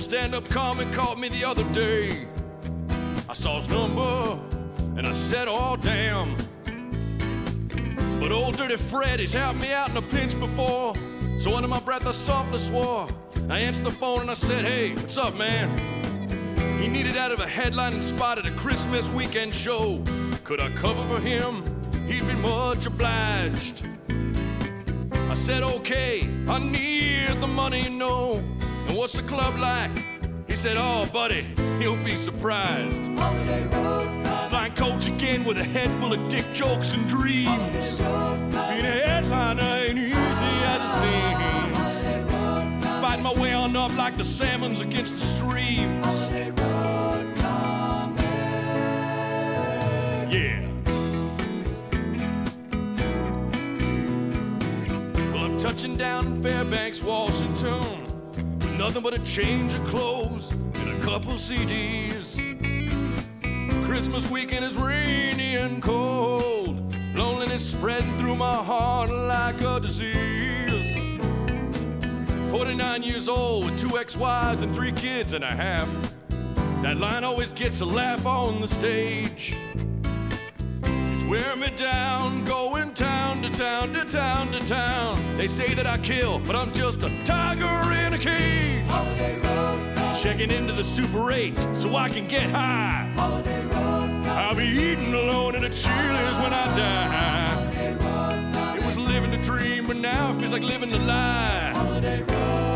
stand-up comic called me the other day. I saw his number and I said, oh damn. But old dirty Fred, he's helped me out in a pinch before. So under my breath I softly swore. I answered the phone and I said, hey, what's up, man? He needed out of a headline and spotted a Christmas weekend show. Could I cover for him? He'd be much obliged. I said, okay, I need the money, know. And what's the club like? He said, oh, buddy, you'll be surprised. Holiday Road. Flying coach again with a head full of dick jokes and dreams. Being a headliner ain't easy as it seems. Fighting my way on up like the salmons against the streams. Yeah. Well, I'm touching down in Fairbanks, Washington, nothing but a change of clothes and a couple CDs. Christmas weekend is rainy and cold, loneliness spreading through my heart like a disease. 49 years old with two ex-wives and three kids and a half. That line always gets a laugh on the stage. Wearing me down, going town to town to town to town. They say that I kill, but I'm just a tiger in a cage. Holiday Road. Checking into the Super 8 so I can get high. Holiday Road. I'll be eating alone in a Chili's when I die. Holiday Road. It was living the dream, but now it feels like living the lie.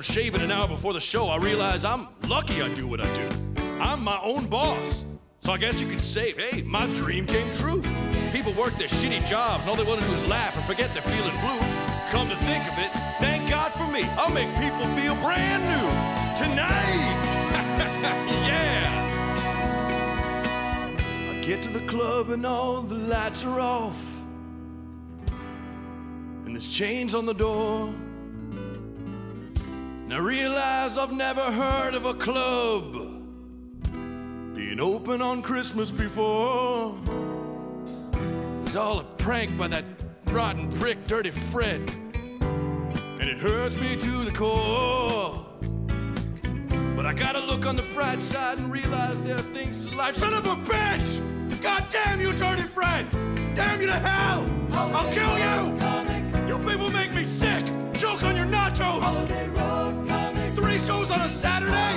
I'm shaving an hour before the show, I realize I'm lucky I do what I do. I'm my own boss. So I guess you could say, hey, my dream came true. People work their shitty jobs, and all they want to do is laugh and forget they're feeling blue. Come to think of it, thank God for me. I'll make people feel brand new tonight. yeah. I get to the club and all the lights are off. And there's chains on the door. I realize I've never heard of a club being open on Christmas before. It's all a prank by that rotten prick, Dirty Fred. And it hurts me to the core. But I gotta look on the bright side and realize there are things to life. Son of a bitch! God damn you, Dirty Fred! Damn you to hell! I'll kill you! On a Saturday?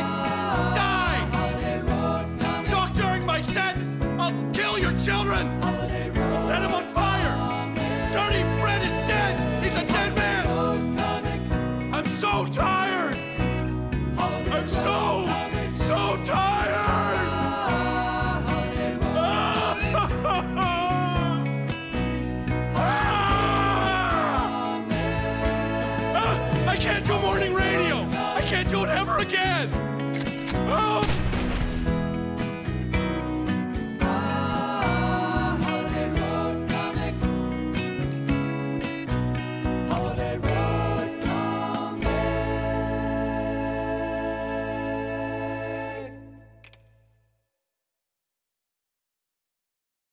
can't do it ever again! Oh!